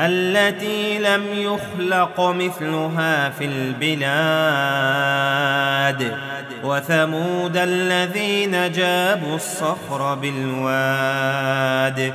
التي لم يخلق مثلها في البلاد. وثمود الذين جابوا الصخر بالواد.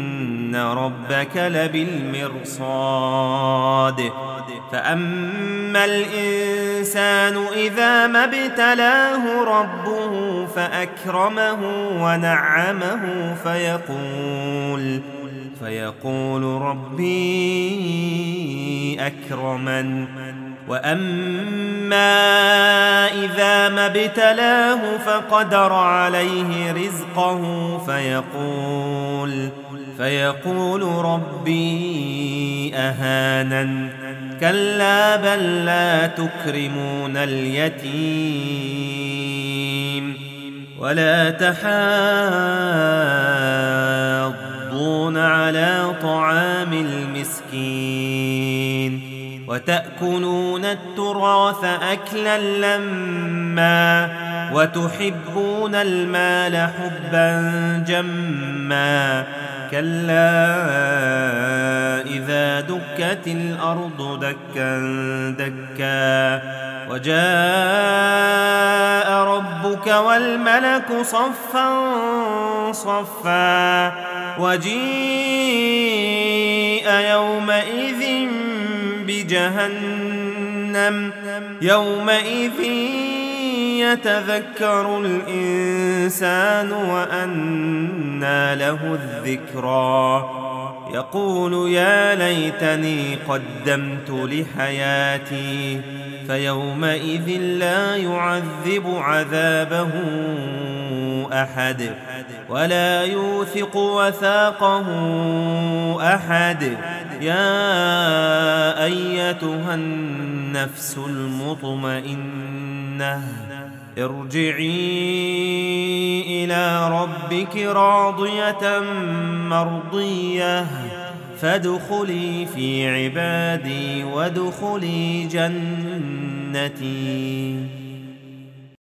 ربك لبالمرصاد فأما الإنسان إذا ما ابتلاه ربه فأكرمه ونعمه فيقول فيقول ربي أكرمن وأما إذا ما ابتلاه فقدر عليه رزقه فيقول فيقول ربي أهانن. كلا بل لا تكرمون اليتيم ولا تحاضون على طعام المسكين. وتأكلون التراث أكلا لما وتحبون المال حبا جما كلا إذا دكت الأرض دكا دكا وجاء ربك والملك صفا صفا وجيء يومئذ بجهنم يومئذ يتذكر الإنسان وأنى له الذكرى. يقول يا ليتني قدمت لحياتي فيومئذ لا يعذب عذابه أحد ولا يوثق وثاقه أحد. يا أيتها النفس المطمئنة ارجعي إلى ربك راضية مرضية. فادخلي في عبادي وادخلي جنتي.